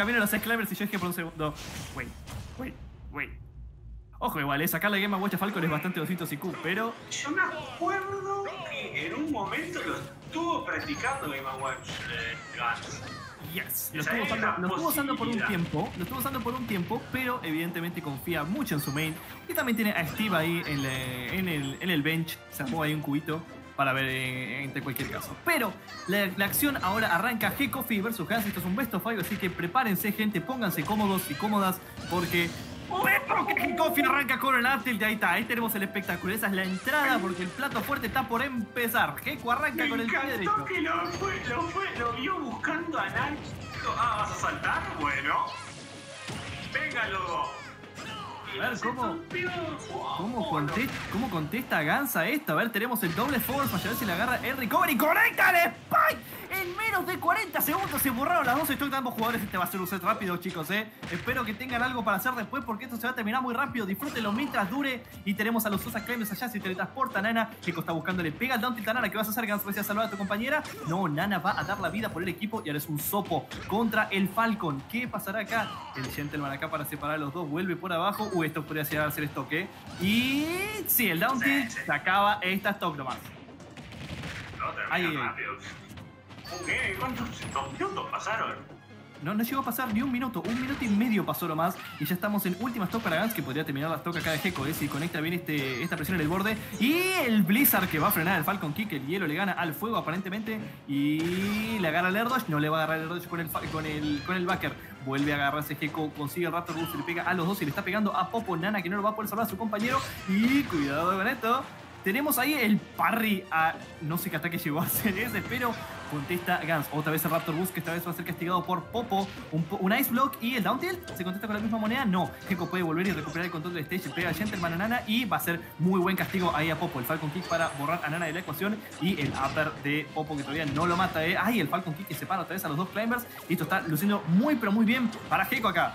camino a los Climbers y yo dije por un segundo, wait, wait, wait. Ojo, igual, eh, sacarle Game Watch a Falcon es bastante 200 IQ, pero Yo me acuerdo que en un momento lo estuvo practicando Game Watch eh, Guns. Yes, lo estuvo, es usando, la lo estuvo usando por un tiempo, lo estuvo usando por un tiempo, pero evidentemente confía mucho en su main. Y también tiene a Steve ahí en, la- en el, en el bench, se armó ahí un cubito para ver entre cualquier caso. Pero la, la acción ahora arranca G Coffee versus Hans, esto es un best of five, así que prepárense gente, pónganse cómodos y cómodas porque... Pero que G Coffee arranca con el Artil y ahí está, ahí tenemos el espectáculo, esa es la entrada porque el plato fuerte está por empezar. Gecko arranca Me con el pie derecho. que lo, fue, lo, fue, lo vio buscando a Nacho. Ah, ¿vas a saltar? Bueno. Venga, loco. Y A ver, ¿cómo- ¿Cómo, contesta, ¿Cómo contesta Gansa esto? A ver, tenemos el doble force para ver si le agarra el recovery. ¡Conecta el spike! En menos de 40 segundos se borraron las dos stocks de ambos jugadores. Este va a ser un set rápido, chicos, ¿eh? Espero que tengan algo para hacer después porque esto se va a terminar muy rápido. Disfrútenlo mientras dure. Y tenemos a los Sosa Climbers allá. Se teletransporta Nana. Keiko está buscándole. Pega el down tilt. ¿Qué vas a hacer, Gans? ¿Vas a salvar a tu compañera? No, Nana va a dar la vida por el equipo y ahora es un sopo contra el Falcon. ¿Qué pasará acá? El Gentleman acá para separar a los dos. Vuelve por abajo. Uy, esto podría ser hacer stock, ¿eh? Y sí, el down Sí, tilt sí. se acaba esta stock nomás. No. ¿Qué? ¿Cuántos dos minutos pasaron? No, no llegó a pasar ni un minuto, un minuto y medio pasó nomás y ya estamos en última stock para Gans que podría terminar la stock acá de Gecko eh, si conecta bien este, esta presión en el borde y el Blizzard que va a frenar el Falcon Kick, el hielo le gana al fuego aparentemente y le agarra el Dodge, no le va a agarrar el Dodge con el, con el, con el backer, vuelve a agarrarse Gecko, consigue el Raptor Boost, le pega a los dos y le está pegando a Popo Nana que no lo va a poder salvar a su compañero y cuidado con esto. Tenemos ahí el parry a. No sé qué ataque llegó a hacer ese, pero contesta Gans. Otra vez el Raptor Boost, que esta vez va a ser castigado por Popo. Un, un Ice Block y el Down Tilt. ¿Se contesta con la misma moneda? No. Gecko puede volver y recuperar el control del stage. Pega a Gentleman a Nana y va a ser muy buen castigo ahí a Popo. El Falcon Kick para borrar a Nana de la ecuación. Y el upper de Popo que todavía no lo mata. ¿eh? Ay, el Falcon Kick que separa otra vez a los dos Climbers. Y esto está luciendo muy, pero muy bien para Gecko acá.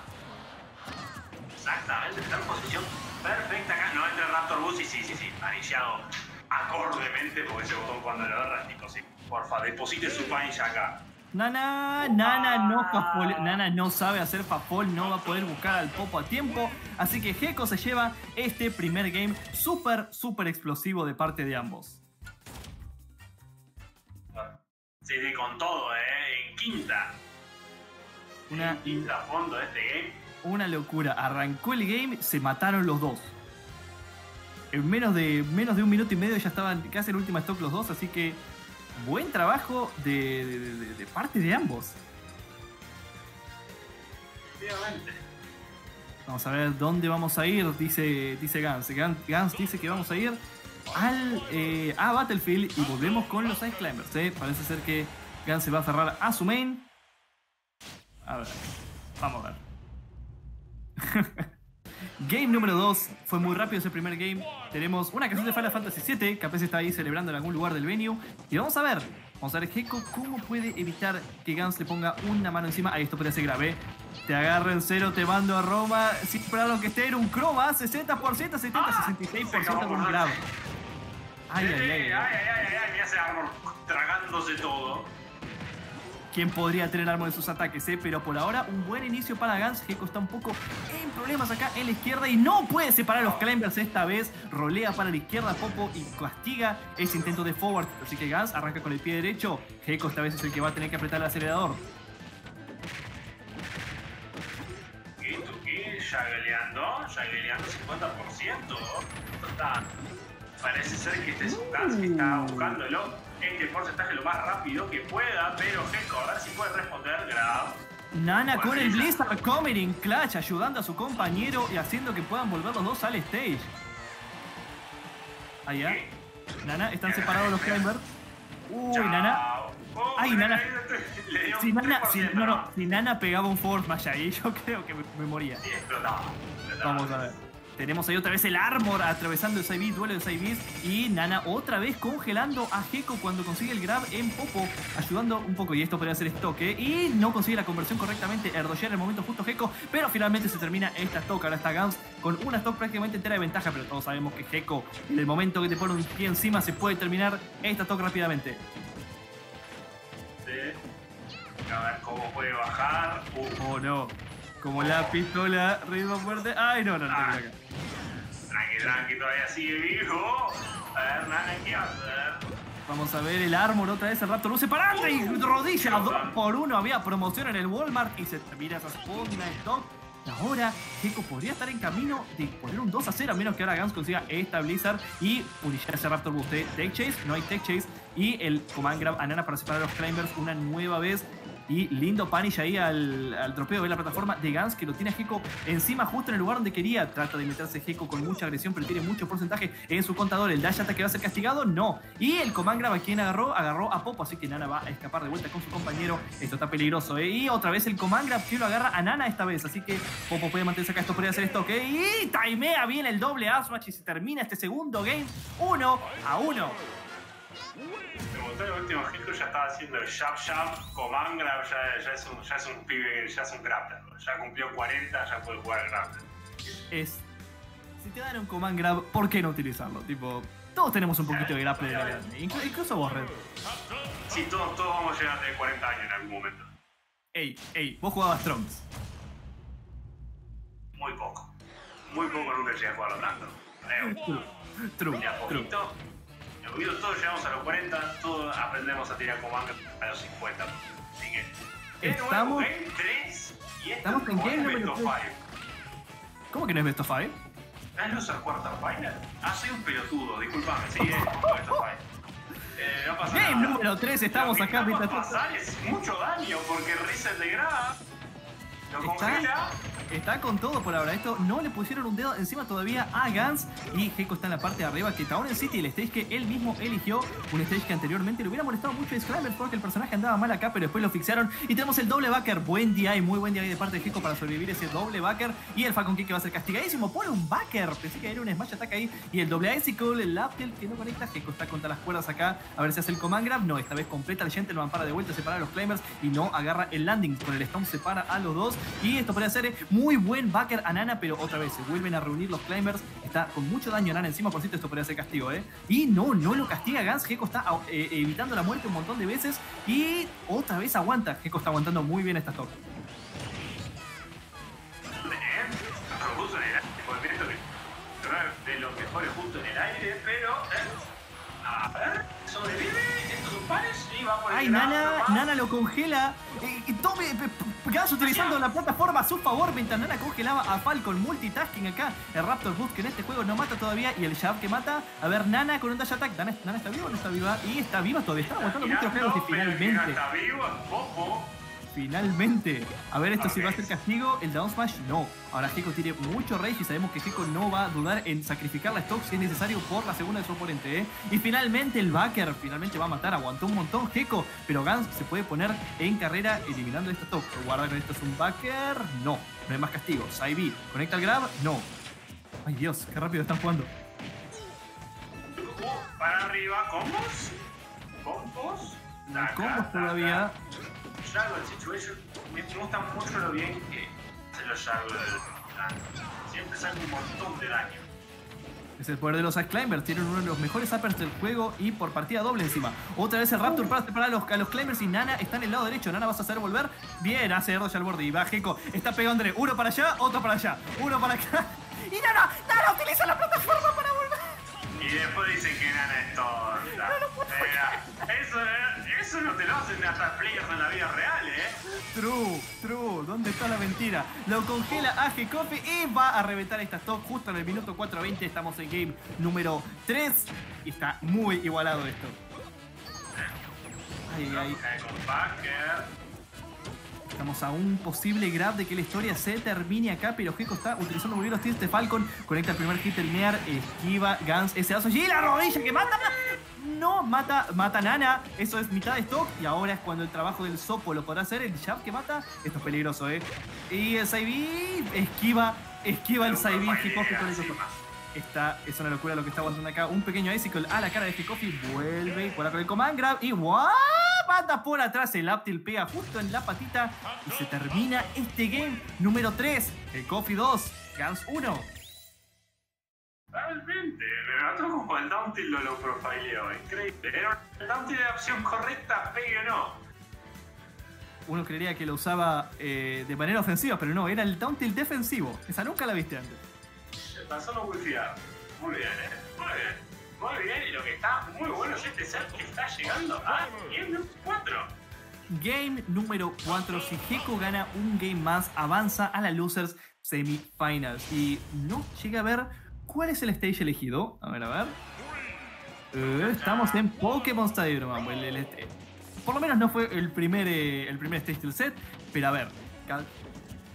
Exactamente, está en posición perfecta acá. No entra el Raptor Boost y sí, sí, sí, anillado acordemente porque ese botón cuando lo agarra, tipo, sí, porfa, deposite su punch acá. Nana, Nana no fafol- Nana no sabe hacer fafol, no va a poder buscar al Popo a tiempo, así que Gecko se lleva este primer game súper, súper explosivo de parte de ambos. Sí, sí, con todo, ¿eh? En quinta. Una, En quinta fondo de este game. una locura, arrancó el game, se mataron los dos. En menos de, menos de un minuto y medio ya estaban casi en última stock los dos, así que buen trabajo de, de- parte de ambos. Vamos a ver dónde vamos a ir, dice, dice Gans. Gans. Dice que vamos a ir al, eh, a Battlefield y volvemos con los Ice Climbers. ¿eh? Parece ser que Gans se va a aferrar a su main. A ver, vamos a ver. game número 2. Fue muy rápido ese primer game. Tenemos una canción de Final Fantasy VII. Capaz está ahí celebrando en algún lugar del venue. Y vamos a ver. Vamos a ver, Gecko, cómo puede evitar que Gans le ponga una mano encima. Ahí esto ser grave. Te agarro en cero, te mando a Roma. Sin esperar lo que esté en un croma. 60%, 70, 66% con un grab. Ay, ay, ay, ay. ay, ay, ay, ay, me hace Armor tragándose todo. Quién podría tener arma de sus ataques, ¿eh? Pero por ahora, un buen inicio para Gans. Gecko está un poco en problemas acá en la izquierda y no puede separar a los Climbers esta vez. Rolea para la izquierda Popo y castiga ese intento de forward. Así que Gans arranca con el pie derecho. Gecko esta vez es el que va a tener que apretar el acelerador. Shaggleando, shaggleando 50%. Esto está. Parece ser que este es un Gans que está buscándolo este porcentaje lo más rápido que pueda, pero Gecko, a ver si puede responder. Grab. Nana con el Blizzard Comedy Clutch ayudando a su compañero y haciendo que puedan volver los dos al stage. Allá. ¿Qué? Nana, están separados los Climbers. Uy, Nana. Chao. Ay, Nana. Si Nana, si, 3%, no, no, si Nana pegaba un forward smash ahí, yo creo que me, me moría. Sí, explotaba. explotaba. Vamos a ver. Tenemos ahí otra vez el Armor atravesando el Side duelo de Side y Nana otra vez congelando a Gecko cuando consigue el grab en Popo, ayudando un poco. Y esto podría ser ¿eh? Y no consigue la conversión correctamente. Erdoyer en el momento justo Gecko, pero finalmente se termina esta stock. Ahora está Gans con una stock prácticamente entera de ventaja, pero todos sabemos que Gecko, en el momento que te pone un pie encima, se puede terminar esta stock rápidamente. Sí. No, ver cómo puede bajar. Uh, Oh no. Como la pistola, ritmo fuerte. Ay, no, no, no, Ah. tengo acá. Tranqui, tranqui, todavía sigue. A ver. Vamos a ver el armor otra vez. El Raptor luce para adelante y rodilla. 2 por 1 Había promoción en el Walmart y se termina esa segunda stock. Y ahora Gecko podría estar en camino de poner un 2 a 0 a menos que ahora Gans consiga esta Blizzard y punillar ese Raptor Boost de Tech Chase. No hay Tech Chase. Y el Command Grab a Nana para separar a los Climbers una nueva vez. Y lindo punish ahí al, al tropeo de la plataforma de Gans que lo tiene a Gecko encima justo en el lugar donde quería. Trata de meterse Gecko con mucha agresión, pero tiene mucho porcentaje en su contador. El dash attack que va a ser castigado, no. Y el command grab a quien agarró, agarró a Popo, así que Nana va a escapar de vuelta con su compañero. Esto está peligroso, ¿eh? Y otra vez el command grab que lo agarra a Nana esta vez, así que Popo puede mantenerse acá. Esto podría hacer esto, ¿ok? Y timea bien el doble Asmatch y se termina este segundo game 1 a 1. Gustó el último Gecko, ya estaba haciendo el jab jab, command grab, ya, ya, es un, ya es un pibe, ya es un grappler. Ya cumplió 40, ya puede jugar al grappler. Es. Si te dan un command grab, ¿por qué no utilizarlo? Tipo, todos tenemos un poquito de grapple de la Inclu- Incluso vos, Red. Sí, todos, todos vamos a llegar de 40 años en algún momento. Ey, ey, vos jugabas Trunks. Muy poco. Muy poco nunca llegué a jugarlo tanto. True, true, true. Poquito todos llegamos a los 40, todos aprendemos a tirar comando a los 50. Así que, Estamos- game 3 y estamos en no tres. Five. ¿Cómo que no es Best of Five? ¿Es loser quarter final? Ah, soy un pelotudo, disculpame, sí, es Best of Five. Eh, no pasa nada. número 3, estamos Lo que acá mientras pasar es mucho daño porque reset de grab lo congela. Está, con todo por ahora. Esto no le pusieron un dedo encima todavía a Gans. Y Gecko está en la parte de arriba. Que Town City, el stage que él mismo eligió. Un stage que anteriormente le hubiera molestado mucho a Scramble porque el personaje andaba mal acá, pero después lo fixaron. Y tenemos el doble backer. Buen día y muy buen día de parte de Gecko para sobrevivir ese doble backer. Y el Falcon Kick que va a ser castigadísimo. Pone un backer. Pensé que era un smash attack ahí. Y el doble icicle, el laptel que no conecta. Gecko está contra las cuerdas acá. A ver si hace el command grab. No, esta vez completa el gentleman para de vuelta, separa a los climbers y no agarra el landing. Con el stone separa a los dos. Y esto podría ser muy buen backer a Nana, pero otra vez se vuelven a reunir los climbers. Está con mucho daño Nana encima, por cierto, esto podría ser castigo, ¿eh? Y no, no lo castiga Gans. Gecko está eh, evitando la muerte un montón de veces. Y otra vez aguanta. Gecko está aguantando muy bien esta top. Ay, Nana. Nana lo congela. Eh, tome, p- Gans utilizando la plataforma a su favor mientras Nana congelaba a Falcon. Multitasking acá. El Raptor Boost que en este juego no mata todavía. Y el Jab que mata. A ver, Nana con un dash attack. Nana, Nana está viva o no está viva. Y está viva todavía. Está aguantando muchos juegos y finalmente. está vivo es Popo. Finalmente. A ver, esto si Ok. va a ser castigo. El down smash, no. Ahora Gecko tiene mucho rage y sabemos que Gecko no va a dudar en sacrificar la stock si es necesario por la segunda de su oponente. ¿eh? Y finalmente el backer finalmente va a matar. Aguantó un montón Gecko. Pero Gans se puede poner en carrera eliminando esta stock. Guarda con esto es un backer. No. No hay más castigo. Saibi. ¿Conecta el grab? No. Ay Dios, qué rápido están jugando. Uh, para arriba, combos. Combos. No hay Taca, combos todavía. Situation. Me gusta mucho lo bien que se los Juggle. Siempre saca un montón de daño. Es el poder de los Ice Climbers. Tienen uno de los mejores uppers del juego y por partida doble encima. Otra vez el Raptor para separar a los, a los Climbers y Nana está en el lado derecho. Nana vas a hacer volver. Bien, hace Erdo ya al borde y va Gecko. Está pegando uno para allá, otro para allá. Uno para acá. Y Nana, Nana utiliza la plataforma para volver. Y después dicen que Nana es tonta. Mira, eso, eso no te lo hacen hasta players en la vida real, ¿eh? True, true. ¿Dónde está la mentira? Lo congela a Gekofi y va a reventar esta stock justo en el minuto 4.20. Estamos en game número 3 y está muy igualado esto. Ay, ay. Estamos a un posible grab de que la historia se termine acá, pero Gecko está utilizando muy bien los tiros de Falcon. Conecta el primer hit, el Near, esquiva, Gans, ese aso y la rodilla que mata. No, mata, mata Nana. Eso es mitad de stock. Y ahora es cuando el trabajo del Sopo lo podrá hacer. El jab que mata. Esto es peligroso, eh. Y el Saibi esquiva, esquiva el Saibi. Gekofi con el coso. Está, es una locura lo que está aguantando acá. Un pequeño icicle a la cara de Gekofi. Vuelve, cuela con el command grab y ¡guau! Mata por atrás. El Aptil pega justo en la patita. Y se termina este game número 3. Gekofi 2, Gans 1. Realmente, me mató como el down tilt lo, lo profileó. Increíble. Era el down tilt de la opción correcta, pegue o no. uno creería que lo usaba eh, de manera ofensiva, pero no, era el down tilt defensivo. Esa nunca la viste antes. Tan solo wifiar. Muy bien, ¿eh? Muy bien. Muy bien, y lo que está muy bueno es este set que está llegando a Game 4. Game número 4. Si Gecko gana un game más, avanza a la Losers Semifinals. Y no llega a ver cuál es el stage elegido. A ver, a ver. Eh, estamos en Pokémon Stadium. por lo menos no fue el primer, eh, el primer stage del set. Pero a ver,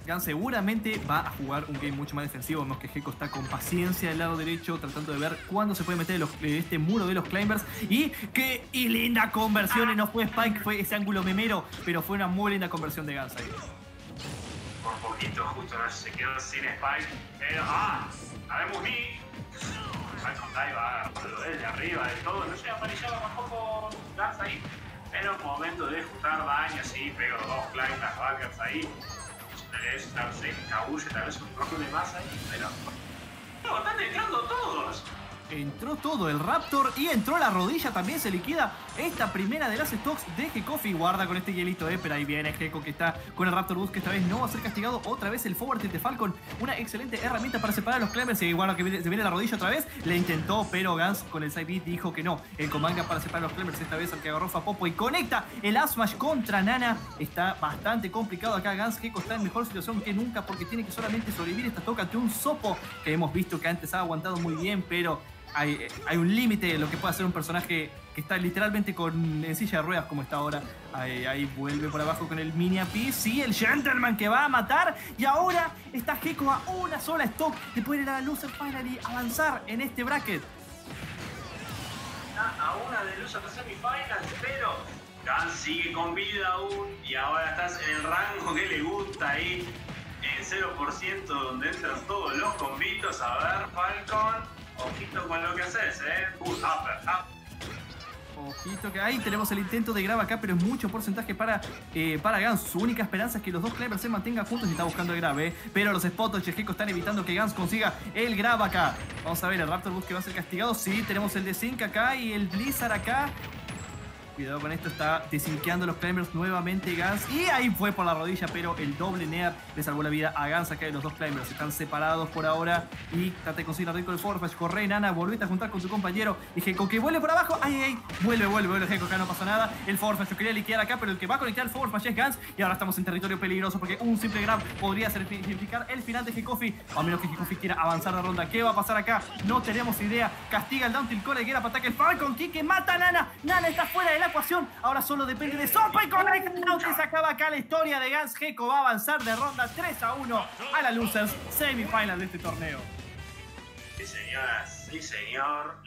Gan seguramente va a jugar un game mucho más defensivo. Vemos que Gecko está con paciencia del lado derecho, tratando de ver cuándo se puede meter este muro de los climbers. Y qué linda conversión. Y no fue Spike, fue ese ángulo memero, pero fue una muy linda conversión de Gans. Por poquito, justo se quedó sin Spike. Pero, ah, sabemos ni. Ahí va, de arriba, de todo. No se amarillaba tampoco Gans ahí. Pero momento de ajustar daño, sí, pego dos climbers, backers ahí es, tal vez se encabulle, tal vez un poco de masa ahí, pero... Entró todo el Raptor y entró la rodilla, también se liquida esta primera de las stocks de Gekofi. Guarda con este hielito, eh, pero ahí viene Geko que está con el Raptor Boost que esta vez no va a ser castigado. Otra vez el forward de Falcon, una excelente herramienta para separar a los Climbers. Y guarda que se viene la rodilla otra vez, le intentó, pero Gans con el side beat dijo que no. El Comanga para separar a los Climbers, esta vez al que agarró fue Popo y conecta el Asmash contra Nana. Está bastante complicado acá. Gans Gecko está en mejor situación que nunca porque tiene que solamente sobrevivir esta toca ante un Sopo que hemos visto que antes ha aguantado muy bien, pero hay, un límite de lo que puede hacer un personaje que está literalmente con, en silla de ruedas como está ahora. Ahí, vuelve por abajo con el mini apiece y el gentleman que va a matar. Y ahora está Gecko a una sola stock de poder ir a la loser final y avanzar en este bracket. a una de loser semifinals, pero Gan sigue con vida aún y ahora estás en el rango que le gusta ahí. En 0% donde entran todos los convitos. A ver, Falcon. Ojito con lo que haces, eh. Uh, Ojito que ahí tenemos el intento de grab acá, pero es mucho porcentaje para, eh, para Gans. Su única esperanza es que los dos Clevers se mantengan juntos y está buscando el grab, eh. Pero los spots de están evitando que Gans consiga el grab acá. Vamos a ver, el Raptor Bus que va a ser castigado. Sí, tenemos el de Zinc acá y el Blizzard acá. Cuidado con esto, está desinqueando los climbers nuevamente Gans. Y ahí fue por la rodilla, pero el doble Near le salvó la vida a Gans acá de los dos climbers. Están separados por ahora. Y trata de conseguir rico el Forfash. Corre, Nana, volvete a juntar con tu compañero. Y Gecko que vuelve por abajo. Ay, ay, vuelve, vuelve, vuelve. Gecko acá no pasa nada. El Forfash, yo quería liquidar acá, pero el que va a conectar el Forfash es Gans. Y ahora estamos en territorio peligroso porque un simple grab podría significar el final de Gekofi. A menos que Gekofi quiera avanzar la ronda. ¿Qué va a pasar acá? No tenemos idea. Castiga el down tilt core, quiera para ataque el Falcon. Kike mata a Nana. Nana está fuera de la Ahora solo depende de Sopa y con que se acaba acá la historia de Gans Gecko. Va a avanzar de ronda 3 a 1 a la Losers semifinal de este torneo. Sí, señoras, sí, señor.